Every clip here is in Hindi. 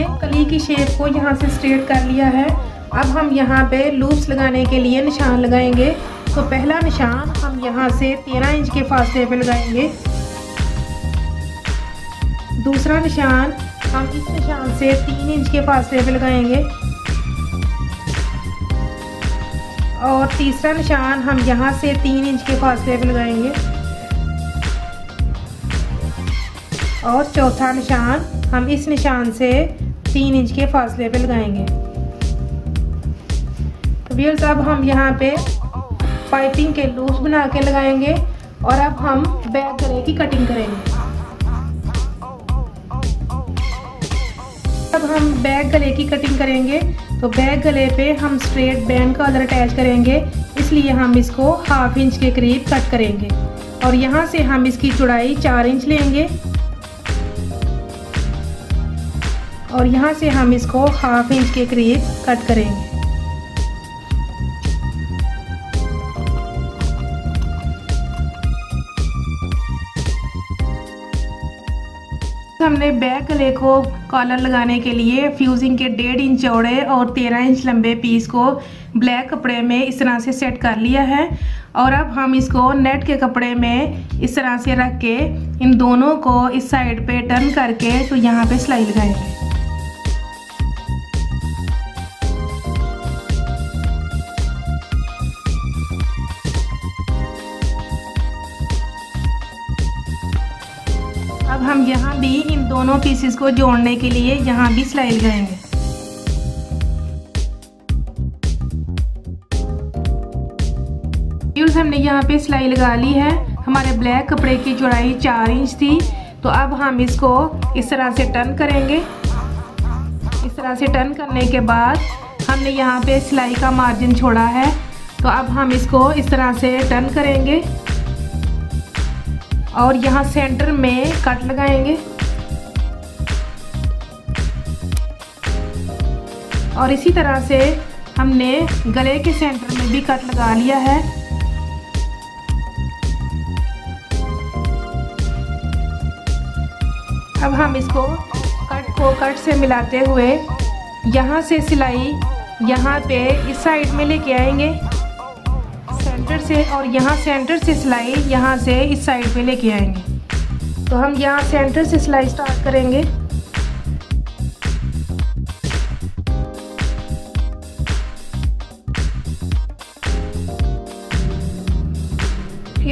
कली की शेप को यहाँ से स्ट्रेट कर लिया है। अब हम यहाँ पे लूप्स लगाने के लिए निशान लगाएँगे। तो पहला निशान हम यहाँ से तेरह इंच के फासले पे लगाएँगे। दूसरा निशान हम इस निशान से तीन इंच के फासले पे लगाएँगे। और तीसरा निशान हम यहाँ से तीन इंच के फासले पे लगाएँगे। और चौथा निशान, हम इस निशान से तीन इंच के फासले पे लगाएँगे। तो अब हम यहाँ पे पाइपिंग के लूज बना के लगाएँगे और अब हम बैक गले की कटिंग करेंगे। अब हम बैक गले की कटिंग करेंगे। तो बैक गले पे हम स्ट्रेट बैंड कॉलर अटैच करेंगे। इसलिए हम इसको हाफ़ इंच के करीब कट करेंगे। और यहाँ से हम इसकी चौड़ाई चार इंच लेंगे। और यहाँ से हम इसको हाफ़ इंच के करीब कट करेंगे। हमने बैक गले को कॉलर लगाने के लिए फ्यूजिंग के डेढ़ इंच चौड़े और तेरह इंच लंबे पीस को ब्लैक कपड़े में इस तरह से सेट कर लिया है। और अब हम इसको नेट के कपड़े में इस तरह से रख के इन दोनों को इस साइड पे टर्न करके तो यहाँ पे सिलाई लगाएँगे। दोनों पीसेस को जोड़ने के लिए यहाँ भी सिलाई लगाएँगे यूज़ हमने यहाँ पे सिलाई लगा ली है। हमारे ब्लैक कपड़े की चौड़ाई चार इंच थी। तो अब हम इसको इस तरह से टर्न करेंगे। इस तरह से टर्न करने के बाद हमने यहाँ पे सिलाई का मार्जिन छोड़ा है। तो अब हम इसको इस तरह से टर्न करेंगे। और यहाँ सेंटर में कट लगाएँगे। और इसी तरह से हमने गले के सेंटर में भी कट लगा लिया है। अब हम इसको कट को कट से मिलाते हुए यहाँ से सिलाई यहाँ पे इस साइड में लेके आएँगे। सेंटर से और यहाँ सेंटर से सिलाई यहाँ से इस साइड पे लेके आएँगे। तो हम यहाँ सेंटर से सिलाई स्टार्ट करेंगे।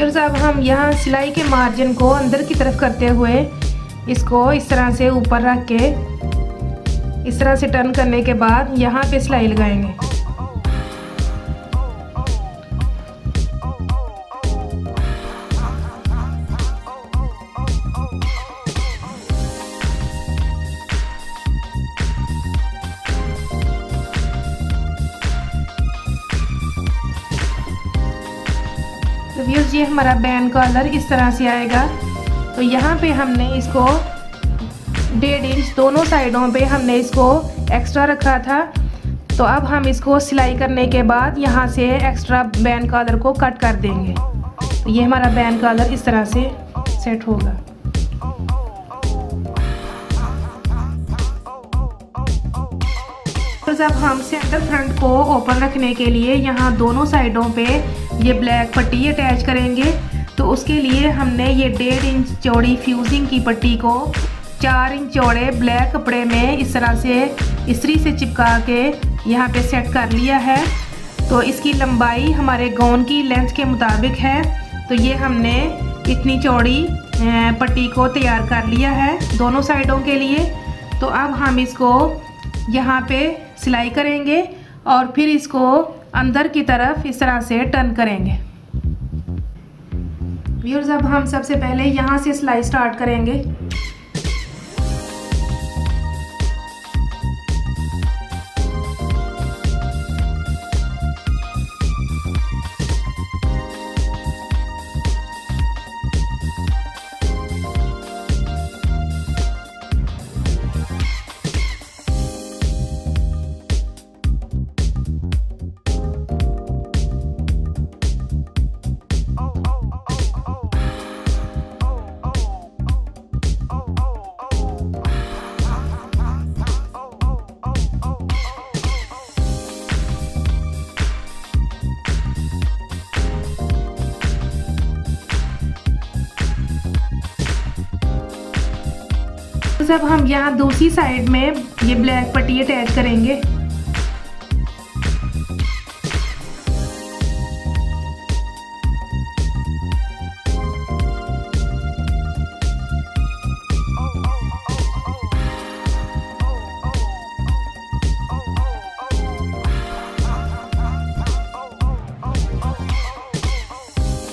फिर अब हम यहाँ सिलाई के मार्जिन को अंदर की तरफ़ करते हुए इसको इस तरह से ऊपर रख के, इस तरह से टर्न करने के बाद यहाँ पे सिलाई लगाएँगे। व्यूज़ ये हमारा बैंड कॉलर इस तरह से आएगा। तो यहाँ पे हमने इसको डेढ़ इंच दोनों साइडों पे हमने इसको एक्स्ट्रा रखा था। तो अब हम इसको सिलाई करने के बाद यहाँ से एक्स्ट्रा बैंड कॉलर को कट कर देंगे। तो ये हमारा बैंड कॉलर इस तरह से सेट होगा। तो जब हम सेंटर फ्रंट को ओपन रखने के लिए यहाँ दोनों साइडों पे ये ब्लैक पट्टी अटैच करेंगे। तो उसके लिए हमने ये डेढ़ इंच चौड़ी फ्यूजिंग की पट्टी को चार इंच चौड़े ब्लैक कपड़े में इस तरह से इस्त्री से चिपका के यहाँ पे सेट कर लिया है। तो इसकी लंबाई हमारे गाउन की लेंथ के मुताबिक है। तो ये हमने इतनी चौड़ी पट्टी को तैयार कर लिया है दोनों साइडों के लिए। तो अब हम इसको यहाँ पे सिलाई करेंगे और फिर इसको अंदर की तरफ़ इस तरह से टर्न करेंगे। व्यूर्स अब हम सबसे पहले यहाँ से सिलाई स्टार्ट करेंगे। हम यहाँ दूसरी साइड में ये ब्लैक पट्टी अटैच करेंगे।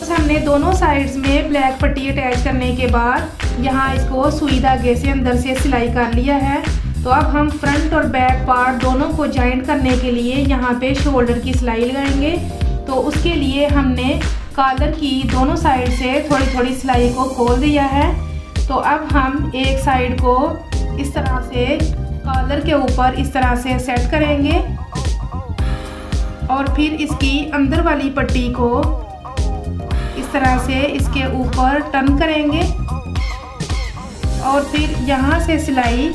हमने दोनों साइड्स में ब्लैक पट्टी अटैच करने के बाद यहाँ इसको सुई धागे से अंदर से सिलाई कर लिया है। तो अब हम फ्रंट और बैक पार्ट दोनों को जॉइंट करने के लिए यहाँ पे शोल्डर की सिलाई लगाएँगे। तो उसके लिए हमने कॉलर की दोनों साइड से थोड़ी थोड़ी सिलाई को खोल दिया है। तो अब हम एक साइड को इस तरह से कॉलर के ऊपर इस तरह से सेट करेंगे और फिर इसकी अंदर वाली पट्टी को इस तरह से इसके ऊपर टर्न करेंगे। और फिर यहाँ से सिलाई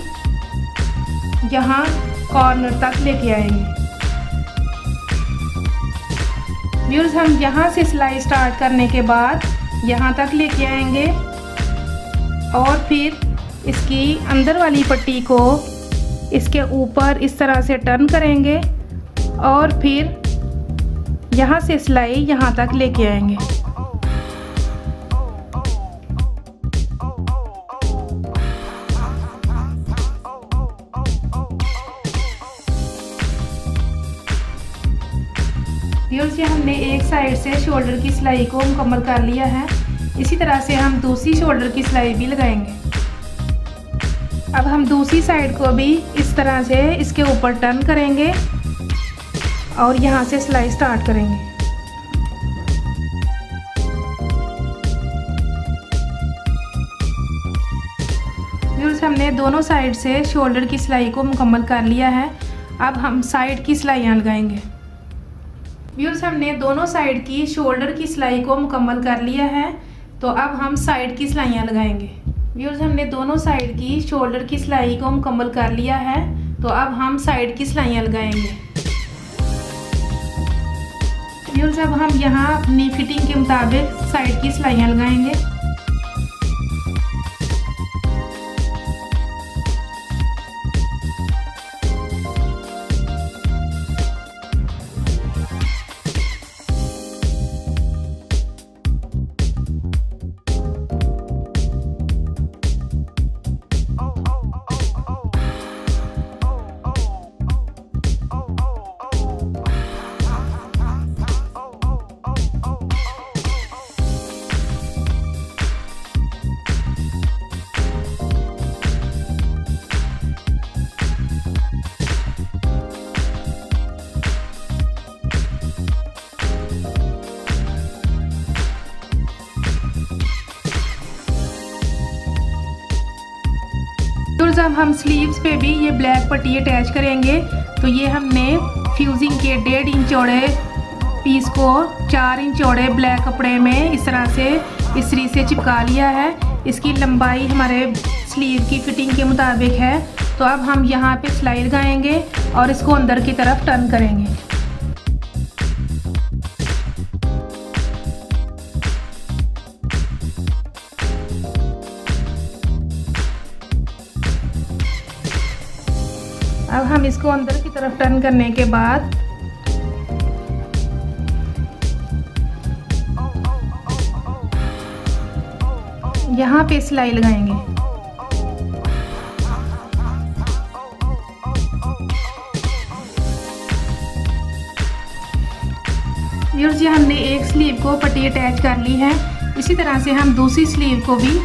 यहाँ कॉर्नर तक लेके आएँगे। व्यूर्स हम यहाँ से सिलाई स्टार्ट करने के बाद यहाँ तक लेके आएँगे और फिर इसकी अंदर वाली पट्टी को इसके ऊपर इस तरह से टर्न करेंगे और फिर यहाँ से सिलाई यहाँ तक लेके आएँगे। व्यूर्स ये हमने एक साइड से शोल्डर की सिलाई को मुकम्मल कर लिया है। इसी तरह से हम दूसरी शोल्डर की सिलाई भी लगाएँगे। अब हम दूसरी साइड को भी इस तरह से इसके ऊपर टर्न करेंगे और यहाँ से सिलाई स्टार्ट करेंगे। व्यूर्स हमने दोनों साइड से शोल्डर की सिलाई को मुकम्मल कर लिया है। अब हम साइड की सिलाइयाँ लगाएँगे। व्यूर्स हमने दोनों साइड की शोल्डर की सिलाई को मुकम्मल कर लिया है। तो अब हम साइड की सिलाइयाँ लगाएँगे। व्यूर्स हमने दोनों साइड की शोल्डर की सिलाई को मुकम्मल कर लिया है। तो अब हम साइड की सिलाइयाँ लगाएँगे। व्यूर्स अब हम यहाँ अपनी फिटिंग के मुताबिक साइड की सिलाइयाँ लगाएँगे। हम स्लीव्स पे भी ये ब्लैक पट्टी अटैच करेंगे। तो ये हमने फ्यूजिंग के डेढ़ इंच चौड़े पीस को चार इंच चौड़े ब्लैक कपड़े में इस तरह से इसरी से चिपका लिया है। इसकी लंबाई हमारे स्लीव की फिटिंग के मुताबिक है। तो अब हम यहाँ पे सिलाई लगाएँगे और इसको अंदर की तरफ़ टर्न करेंगे। हम इसको अंदर की तरफ़ टर्न करने के बाद यहाँ पे सिलाई लगाएँगे। ये हमने एक स्लीव को पट्टी अटैच कर ली है। इसी तरह से हम दूसरी स्लीव को भी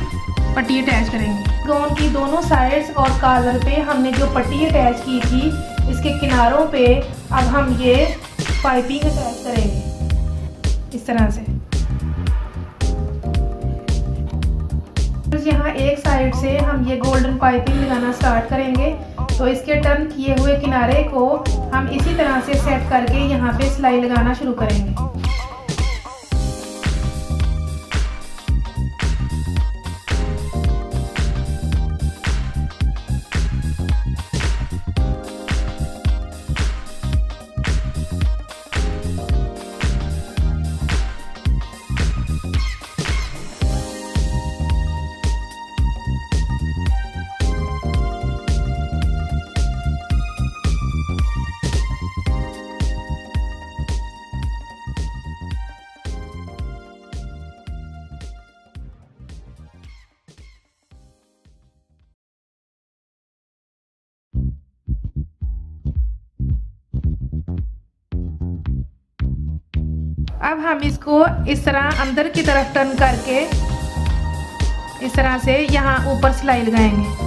पट्टी अटैच करेंगे। गाउन की दोनों साइड्स और कालर पे हमने जो पट्टी अटैच की थी, इसके किनारों पे अब हम ये पाइपिंग अटैच करेंगे। इस तरह से। यहाँ एक साइड से हम ये गोल्डन पाइपिंग लगाना स्टार्ट करेंगे। तो इसके टर्न किए हुए किनारे को हम इसी तरह से सेट करके यहाँ पे सिलाई लगाना शुरू करेंगे। अब हम इसको इस तरह अंदर की तरफ़ टर्न करके इस तरह से यहाँ ऊपर सिलाई लगाएँगे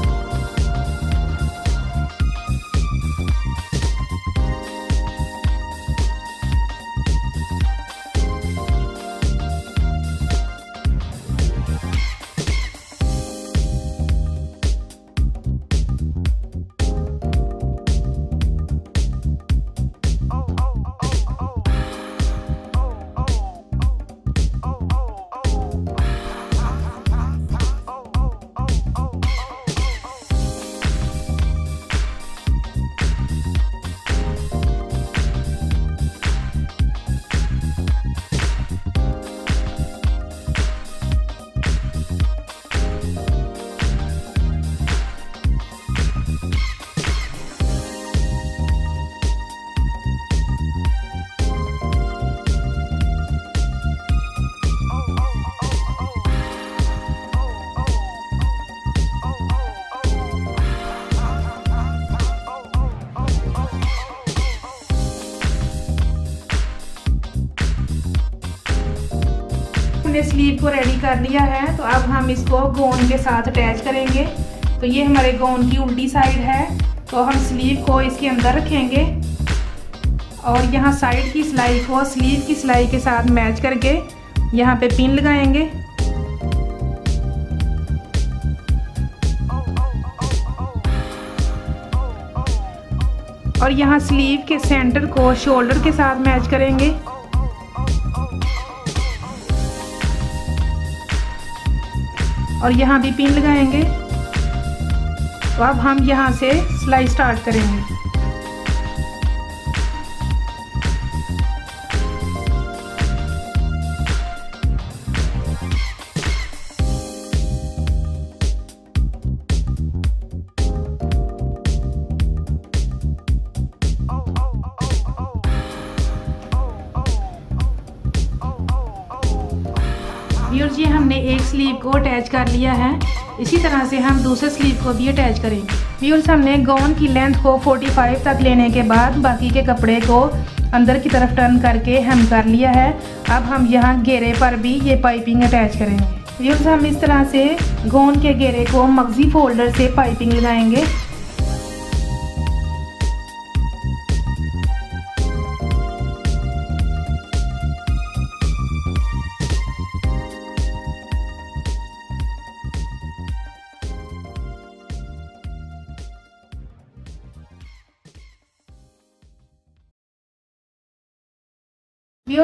स्लीव को रेडी कर लिया है तो अब हम इसको गोन के साथ अटैच करेंगे। तो ये हमारे गोन की उल्टी साइड है तो हम स्लीव को इसके अंदर रखेंगे। और यहाँ साइड की सिलाई को स्लीव की सिलाई के साथ मैच करके यहाँ पे पिन लगाएँगे। और यहाँ स्लीव के सेंटर को शोल्डर के साथ मैच करेंगे। और यहाँ भी पिन लगाएँगे। तो अब हम यहाँ से सिलाई स्टार्ट करेंगे। लिया है। इसी तरह से हम दूसरे स्लीव को भी अटैच करेंगे। व्यूर्स हमने गाउन की लेंथ को 45 तक लेने के बाद बाकी के कपड़े को अंदर की तरफ़ टर्न करके हम कर लिया है। अब हम यहाँ घेरे पर भी ये पाइपिंग अटैच करेंगे। व्यूर्स हम इस तरह से गोन के घेरे को मगजी फोल्डर से पाइपिंग लगाएँगे।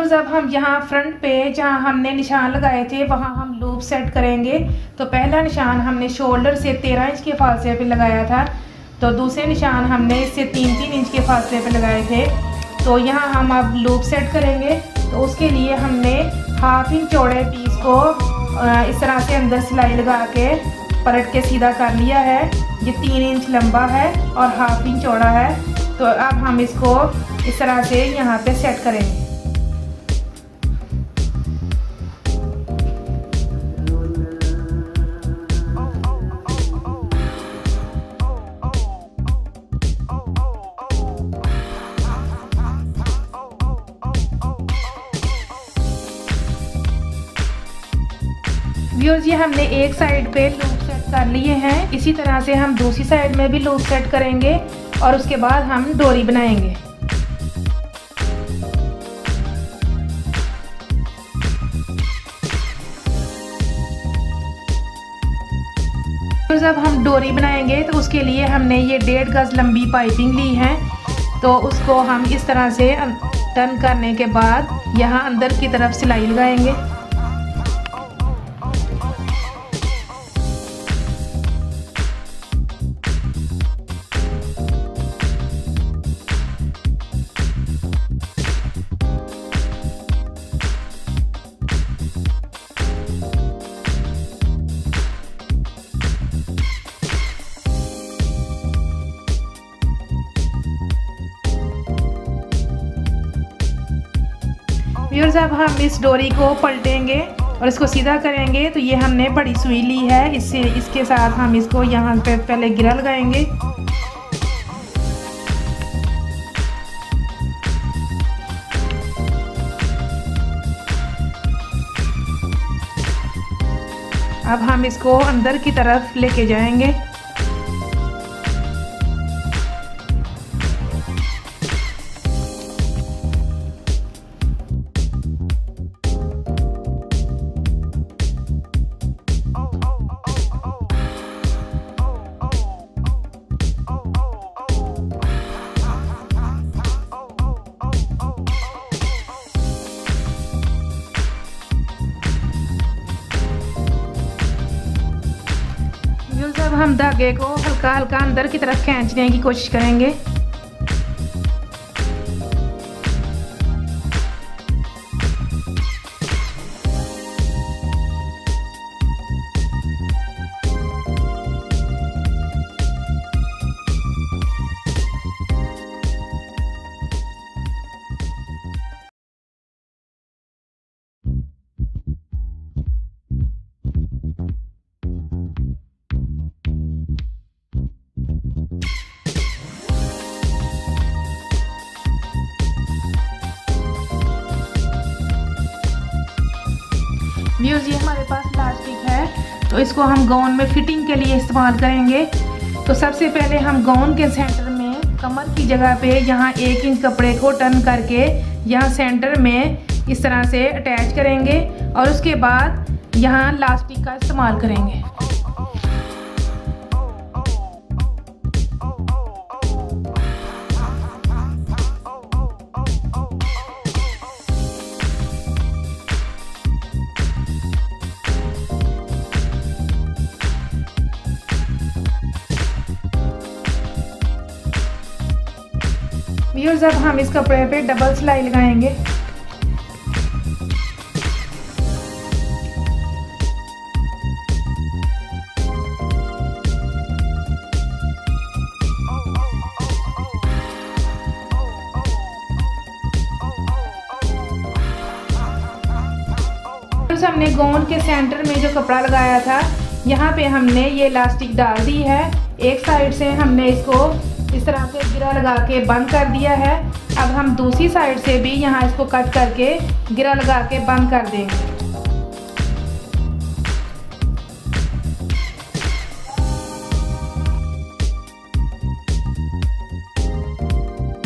व्यूर्स अब हम यहाँ फ्रंट पे जहाँ हमने निशान लगाए थे, वहाँ हम लूप सेट करेंगे। तो पहला निशान हमने शोल्डर से तेरह इंच के फासले पे लगाया था। तो दूसरे निशान हमने इससे तीन तीन इंच के फासले पे लगाए थे। तो यहाँ हम अब लूप सेट करेंगे। तो उसके लिए हमने हाफ़ इंच चौड़े पीस को इस तरह से अंदर सिलाई लगा के पलट के सीधा कर लिया है। ये तीन इंच लंबा है और हाफ़ इंच चौड़ा है। तो अब हम इसको इस तरह से यहाँ पे सेट करेंगे। ये हमने एक साइड पे लूप सेट कर लिए हैं। इसी तरह से हम दूसरी साइड में भी लूप सेट करेंगे और उसके बाद हम डोरी बनाएँगे। जब हम डोरी बनाएँगे तो उसके लिए हमने ये डेढ़ गज लंबी पाइपिंग ली है। तो उसको हम इस तरह से टर्न करने के बाद यहाँ अंदर की तरफ़ सिलाई लगाएँगे। फिर जब हम इस डोरी को पलटेंगे और इसको सीधा करेंगे। तो ये हमने बड़ी सुई ली है। इससे, इसके साथ हम इसको यहाँ पे पहले गिरा लगाएँगे अब हम इसको अंदर की तरफ़ लेके जाएँगे। धागे को हल्का हल्का अंदर की तरफ़ खींचने की कोशिश करेंगे। तो इसको हम गाउन में फिटिंग के लिए इस्तेमाल करेंगे। तो सबसे पहले हम गाउन के सेंटर में कमर की जगह पे यहाँ एक इंच कपड़े को टर्न करके यहाँ सेंटर में इस तरह से अटैच करेंगे और उसके बाद यहाँ लास्टिक का इस्तेमाल करेंगे। व्यूअर्स अब हम इस कपड़े पे डबल सिलाई लगाएँगे। हमने गोंद के सेंटर में जो कपड़ा लगाया था, यहाँ पे हमने ये इलास्टिक डाल दी है। एक साइड से हमने इसको इस तरह से गिरा लगा के बंद कर दिया है, अब हम दूसरी साइड से भी यहाँ इसको कट करके गिरा लगा के बंद कर देंगे।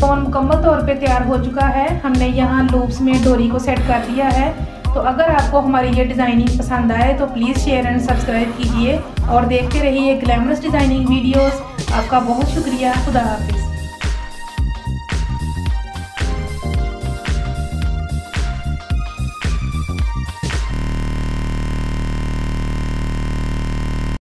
फ़ोन मुकम्मल तौर पे तैयार हो चुका है। हमने यहाँ लूप्स में डोरी को सेट कर दिया है। तो अगर आपको हमारी ये डिज़ाइनिंग पसंद आए तो प्लीज़ शेयर एंड सब्सक्राइब कीजिए और देखते रहिए ग्लैमरस डिज़ाइनिंग वीडियोस। आपका बहुत शुक्रिया खुदा हाफिज़।